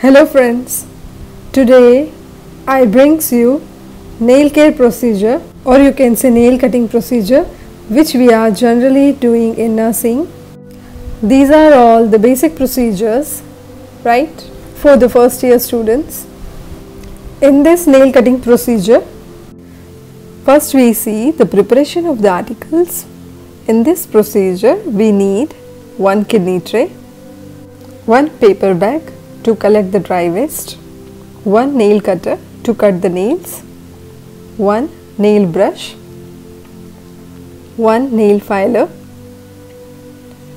Hello friends, today I brings you nail care procedure or you can say nail cutting procedure which we are generally doing in nursing. These are all the basic procedures right for the first year students. In this nail cutting procedure, first we see the preparation of the articles. In this procedure we need one kidney tray, one paper bag, to collect the dry waste, one nail cutter to cut the nails, one nail brush, one nail filer,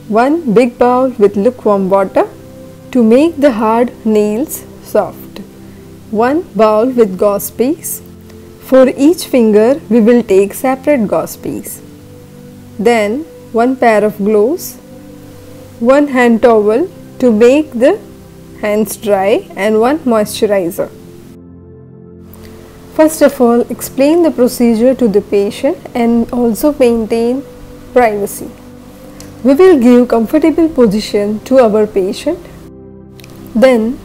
one big bowl with lukewarm water to make the hard nails soft, one bowl with gauze piece. For each finger we will take separate gauze piece. Then one pair of gloves, one hand towel to make the hands dry and one moisturizer. First of all, explain the procedure to the patient and also maintain privacy. We will give comfortable position to our patient. Then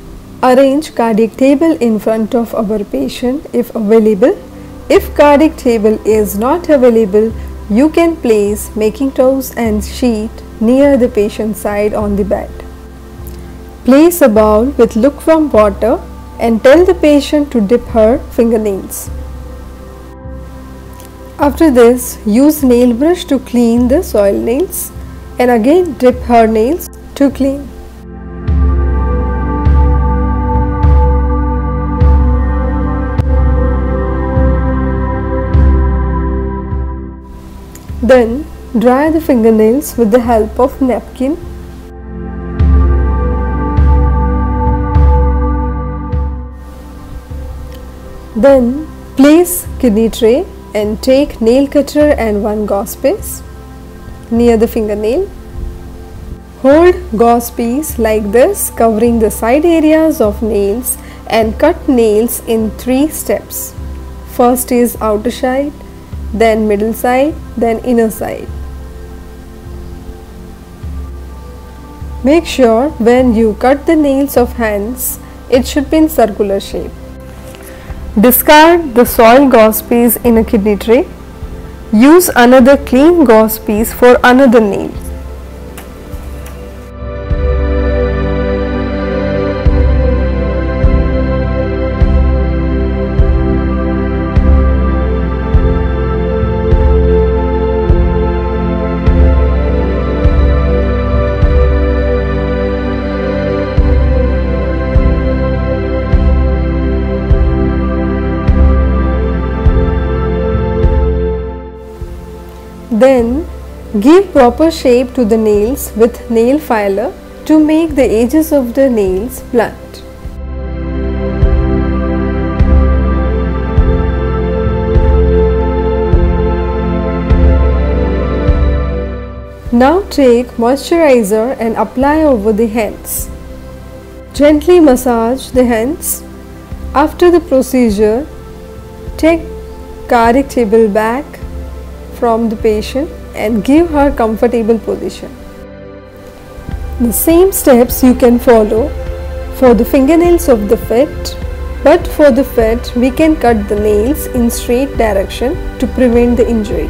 arrange cardiac table in front of our patient if available. If cardiac table is not available, you can place making towels and sheet near the patient side on the bed. Place a bowl with lukewarm water and tell the patient to dip her fingernails. After this, use nail brush to clean the soil nails and again dip her nails to clean. Then dry the fingernails with the help of napkin Then place kidney tray and take nail cutter and one gauze piece near the fingernail. Hold gauze piece like this covering the side areas of nails and cut nails in three steps. First is outer side, then middle side, then inner side. Make sure when you cut the nails of hands, it should be in circular shape. Discard the soil gauze piece in a kidney tray. Use another clean gauze piece for another nail. Then give proper shape to the nails with nail filer to make the edges of the nails blunt. Now take moisturizer and apply over the hands. Gently massage the hands. After the procedure, take cardiac table back from the patient and give her comfortable position. The same steps you can follow for the fingernails of the foot but for the foot we can cut the nails in straight direction to prevent the injury.